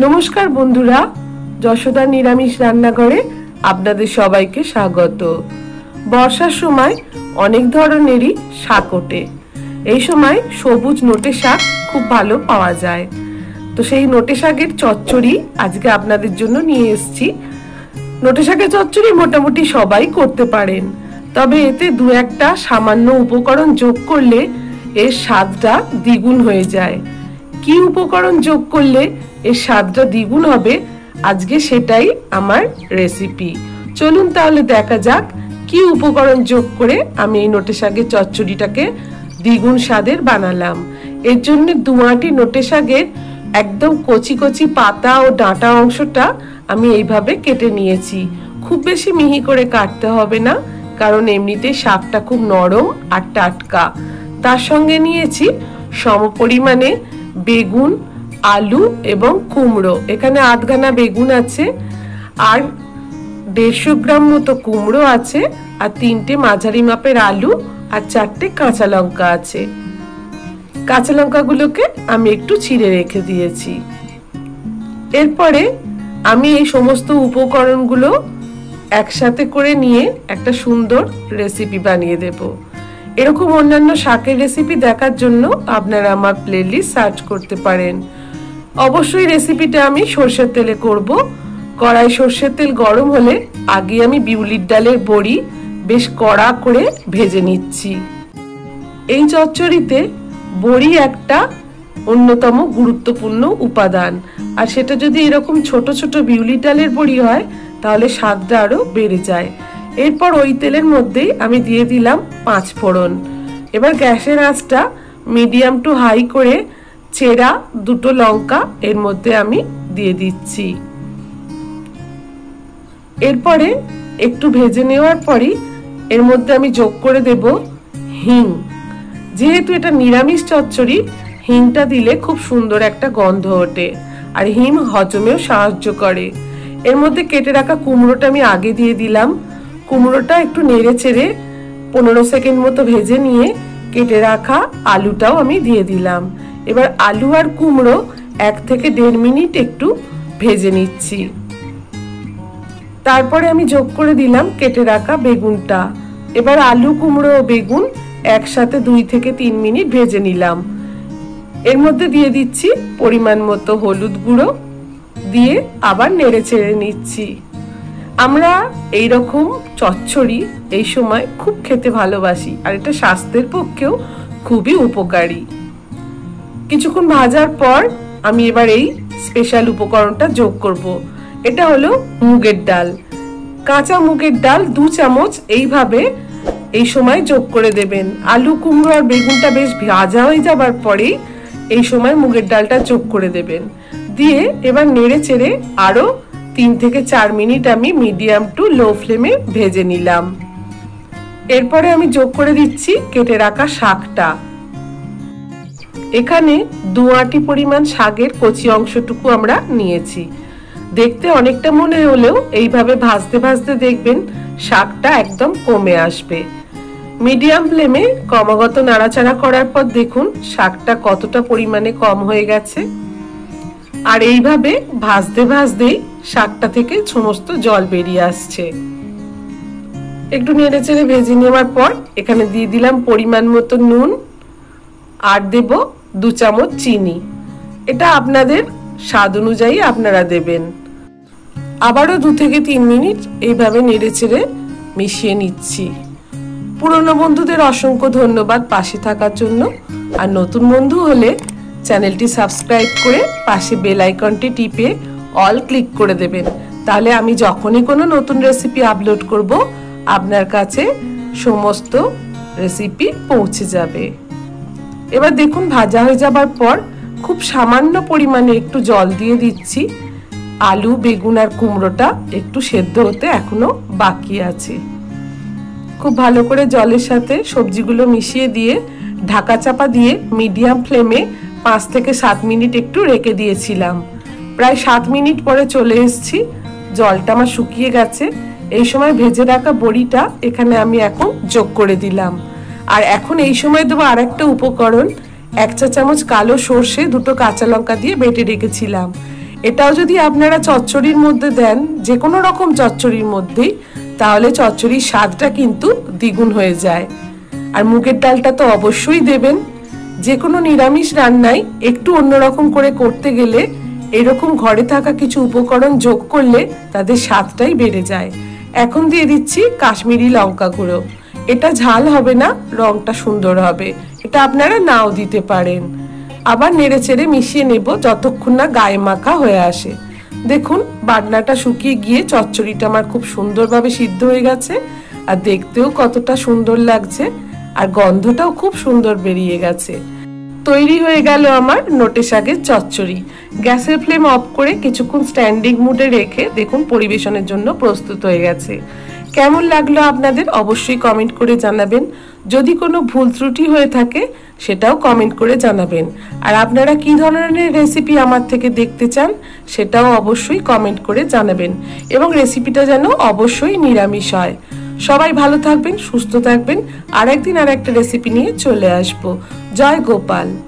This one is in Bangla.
নমস্কার বন্ধুরা, যশোদা নিরামিষ রান্নাঘরে আপনাদের সবাইকে স্বাগত। বর্ষার সময় অনেক ধরনেরই শাক ওঠে। এই সময় সবুজ নোটে শাক খুব ভালো পাওয়া যায়। তো সেই নোটে শাকের চচ্চড়ি আজকে আপনাদের জন্য নিয়ে এসেছি। নোটে শাকের চচ্চড়ি মোটামুটি সবাই করতে পারেন। তবে এতে দু একটা সামান্য উপকরণ যোগ করলে এর স্বাদটা দ্বিগুণ হয়ে যায়। কি উপকরণ যোগ করলে এর স্বাদটা দ্বিগুণ হবে। আজকে সেটাই আমার রেসিপি চলুন তাহলে দেখা যাক কি উপকরণ যোগ করে আমি এই নোটে শাকের চচ্চড়িটাকে দ্বিগুণ স্বাদের বানালাম। এর জন্য দুয়াটি নোটে শাকের একদম কচি কচি পাতা ও ডাঁটা অংশটা আমি এইভাবে কেটে নিয়েছি। খুব বেশি মিহি করে কাটতে হবে না, কারণ এমনিতে শাকটা খুব নরম আর টাটকা। তার সঙ্গে নিয়েছি সমপরিমাণে বেগুন আলু এবং কুমড়ো। এখানে আধগানা বেগুন আছে আর দেড়শো গ্রাম মতো কুমড়ো আছে আর তিনটে মাঝারি মাপের আলু আর চারটে কাঁচা লঙ্কা আছে। কাঁচা লঙ্কাগুলোকে আমি একটু ছিঁড়ে রেখে দিয়েছি। এরপরে আমি এই সমস্ত উপকরণগুলো একসাথে করে নিয়ে একটা সুন্দর রেসিপি বানিয়ে দেব। এরকম অন্যান্য শাকের রেসিপি দেখার জন্য আপনারা আমার প্লেলিস্ট সার্চ করতে পারেন। অবশ্যই রেসিপিটা আমি সর্ষের তেলে করব। কড়াই সর্ষের তেল গরম হলে আগে আমি বিউলির ডালের বড়ি বেশ কড়া করে ভেজে নিচ্ছি। এই চচ্চড়িতে বড়ি একটা অন্যতম গুরুত্বপূর্ণ উপাদান। আর সেটা যদি এরকম ছোট ছোট বিউলি ডালের বড়ি হয়, তাহলে স্বাদটা আরও বেড়ে যায়। এরপর ওই তেলের মধ্যেই আমি দিয়ে দিলাম পাঁচ ফোড়ন এবার গ্যাসের আঁচটা মিডিয়াম টু হাই করে চেরা, দুটো লঙ্কা এর মধ্যে আমি দিয়ে দিচ্ছি। এরপরে একটু ভেজে নেওয়ার পরই এর মধ্যে আমি যোগ করে দেব হিং। যেহেতু এটা নিরামিষ চচ্চড়ি, হিংটা দিলে খুব সুন্দর একটা গন্ধ ওঠে আর হিম হজমেও সাহায্য করে। এর মধ্যে কেটে রাখা কুমড়োটা আমি আগে দিয়ে দিলাম। কুমড়োটা একটু নেড়ে চেড়ে পনেরো সেকেন্ড মতো ভেজে নিয়ে কেটে রাখা আলুটাও আমি দিয়ে দিলাম। এবার আলু আর কুমড়ো এক থেকে দেড় মিনিট একটু ভেজে নিচ্ছি। তারপরে আমি যোগ করে দিলাম কেটে রাখা বেগুনটা। এবার আলু, কুমড়ো ও বেগুন একসাথে দুই থেকে তিন মিনিট ভেজে নিলাম। এর মধ্যে দিয়ে দিচ্ছি পরিমাণ মতো হলুদ গুঁড়ো দিয়ে আবার নেড়ে চেড়ে নিচ্ছি। আমরা এই রকম চচ্চড়ি এই সময় খুব খেতে ভালোবাসি আর এটা স্বাস্থ্যের পক্ষেও খুবই উপকারী। কিছুক্ষণ ভাজার পর আমি এবার এই স্পেশাল উপকরণটা যোগ করব। এটা হলো মুগের ডাল। কাঁচা মুগের ডাল দু চামচ এইভাবে এই সময় যোগ করে দেবেন। আলু, কুমড়ো আর বেগুনটা বেশ ভাজা হয়ে যাবার পরেই এই সময় মুগের ডালটা যোগ করে দেবেন। দিয়ে এবার নেড়ে চেড়ে আরও তিন থেকে চার মিনিট আমি মিডিয়াম টু লো ফ্লেমে ভেজে নিলাম। এরপরে আমি যোগ করে দিচ্ছি কেটে রাখা শাকটা। এখানে দু আটি পরিমাণ শাকের কচি অংশটুকু আমরা নিয়েছি। দেখতে অনেকটা মনে হলেও এইভাবে ভাজতে ভাজতে দেখবেন শাকটা একদম কমে আসবে। মিডিয়াম ফ্লেমে ক্রমাগত নাড়াচাড়া করার পর দেখুন শাকটা কতটা পরিমাণে কম হয়ে গেছে। আর এইভাবে ভাজতে ভাজতেই শাকটা থেকে সমস্ত জল বেরিয়ে আসছে। একটু নেড়ে চেড়ে ভেজে নেওয়ার পর এখানে দিয়ে দিলাম পরিমাণ মতো নুন। আর দেব দু চামচ চিনি। এটা আপনাদের স্বাদ অনুযায়ী আপনারা দেবেন। আবারও দু থেকে তিন মিনিট এইভাবে নেড়ে চেড়ে মিশিয়ে নিচ্ছি। পুরনো বন্ধুদের অসংখ্য ধন্যবাদ পাশে থাকার জন্য। আর নতুন বন্ধু হলে চ্যানেলটি সাবস্ক্রাইব করে পাশে বেল আইকনটি টিপে অল ক্লিক করে দেবেন। তাহলে আমি যখনই কোনো নতুন রেসিপি আপলোড করব, আপনার কাছে সমস্ত রেসিপি পৌঁছে যাবে। এবার দেখুন, ভাজা হয়ে যাবার পর খুব সামান্য পরিমাণে একটু জল দিয়ে দিচ্ছি। আলু, বেগুন আর কুমড়োটা একটু সেদ্ধ হতে এখনও বাকি আছে। খুব ভালো করে জলের সাথে সবজিগুলো মিশিয়ে দিয়ে ঢাকা চাপা দিয়ে মিডিয়াম ফ্লেমে পাঁচ থেকে সাত মিনিট একটু রেখে দিয়েছিলাম। প্রায় সাত মিনিট পরে চলে এসেছি। জলটা আমার শুকিয়ে গেছে। এই সময় ভেজে রাখা বড়িটা এখানে আমি এখন যোগ করে দিলাম। আর এখন এই সময় দেবো আর একটা উপকরণ। এক চা চামচ কালো সর্ষে, দুটো কাঁচা লঙ্কা দিয়ে বেটে রেখেছিলাম। এটাও যদি আপনারা চচ্চড়ির মধ্যে দেন যে কোনো রকম চচ্চড়ির মধ্যেই, তাহলে চচ্চড়ির স্বাদটা কিন্তু দ্বিগুণ হয়ে যায়। আর মুগের ডালটা তো অবশ্যই দেবেন। যে কোনো নিরামিষ রান্নায় একটু অন্যরকম করে করতে গেলে, এরকম ঘরে থাকা কিছু উপকরণ যোগ করলে তাদের স্বাদটাই বেড়ে যায়। এখন দিয়ে দিচ্ছি কাশ্মীরি লঙ্কা গুঁড়ো। এটা ঝাল হবে না, রংটা সুন্দর হবে। এটা আপনারা নাও দিতে পারেন। আবার নেড়ে চেড়ে মিশিয়ে নেব যতক্ষণ না গায়ে মাখা হয়ে আসে। দেখুন, বাটনাটা শুকিয়ে গিয়ে চচ্চড়িটা আমার খুব সুন্দরভাবে সিদ্ধ হয়ে গেছে আর দেখতেও কতটা সুন্দর লাগছে। আর গন্ধটাও খুব সুন্দর বেরিয়ে গেছে। তৈরি হয়ে গেল আমার নোটে শাকের চচ্চড়ি। গ্যাসের ফ্লেম অফ করে কিছুক্ষণ স্ট্যান্ডিং মুডে রেখে দেখুন পরিবেশনের জন্য প্রস্তুত হয়ে গেছে। কেমন লাগল আপনাদের অবশ্যই কমেন্ট করে জানাবেন। যদি কোনো ভুল ত্রুটি হয়ে থাকে, সেটাও কমেন্ট করে জানাবেন। আর আপনারা কি ধরনের রেসিপি আমার থেকে দেখতে চান, সেটাও অবশ্যই কমেন্ট করে জানাবেন এবং রেসিপিটা যেন অবশ্যই নিরামিষ হয়। সবাই ভালো থাকবেন, সুস্থ থাকবেন। আর একদিন আর একটা রেসিপি নিয়ে চলে আসব। जय गोपाल।